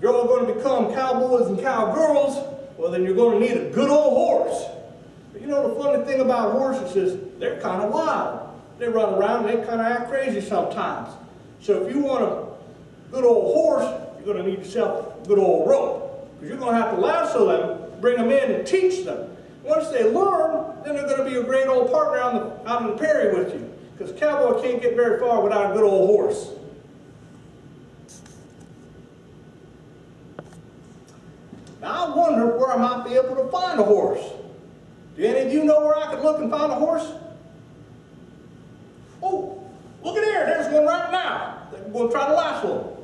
you're all going to become cowboys and cowgirls, well, then you're going to need a good old horse. But you know, the funny thing about horses is they're kind of wild. They run around and they kind of act crazy sometimes. So if you want a good old horse, you're going to need yourself a good old rope. Because you're going to have to lasso them, bring them in, and teach them. Once they learn, then they're going to be a great old partner on the, out on the prairie with you. Because cowboy can't get very far without a good old horse. able to find a horse. Do any of you know where I could look and find a horse? Oh, look at there. There's one right now. We'll try the last one.